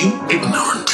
you ignorant.